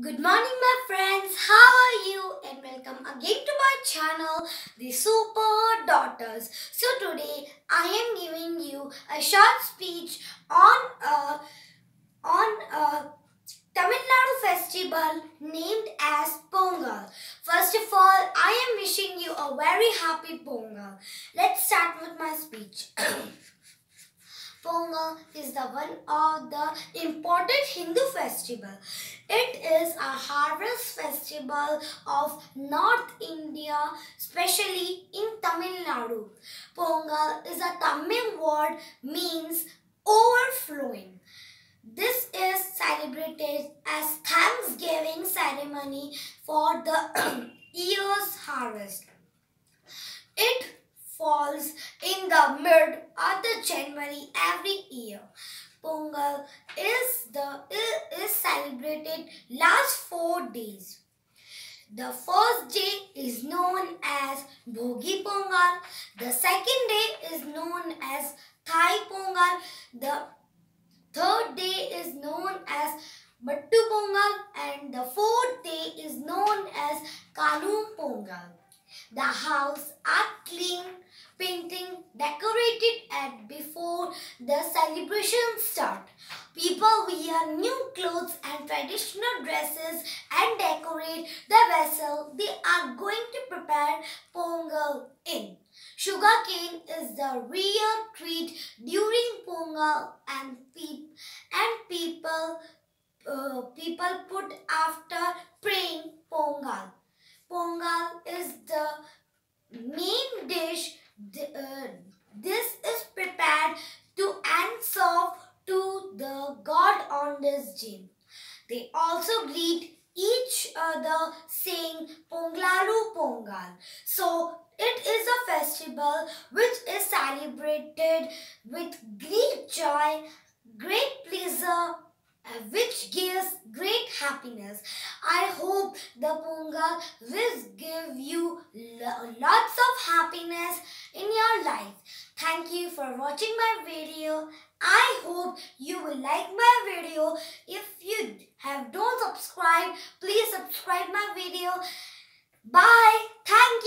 Good morning, my friends. How are you? And welcome again to my channel, The Super Daughters. So today I am giving you a short speech on a on a Tamil Nadu festival named as Pongal. First of all, I am wishing you a very happy Pongal. Let's start with my speech. Is the one of the important Hindu festival. It is a harvest festival of North India, especially in Tamil Nadu. Pongal is a Tamil word means overflowing. This is celebrated as Thanksgiving ceremony for the year's harvest. It falls in the mid of the January every year. Pongal is the is celebrated last four days. The first day is known as Bhogi Pongal. The second day is known as Thai Pongal. The third day is known as Mattu Pongal and the fourth day is known as Kaanum Pongal. The house are clean, painting, decorated and before the celebration start. People wear new clothes and traditional dresses and decorate the vessel they are going to prepare Pongal in. Sugarcane is the real treat during Pongal and, pe- and people uh, people put after praying Pongal. Pongal is the main dish. Uh, this is prepared to and served to the god on this day. They also greet each other saying Pongalo Pongal. So it is a festival which is celebrated with great joy, great pleasure, uh, which gives great happiness. I hope the Pongal will give you lots of happiness in your life. Thank you for watching my video. I hope you will like my video. If you have don't subscribe, please subscribe my video. Bye. Thank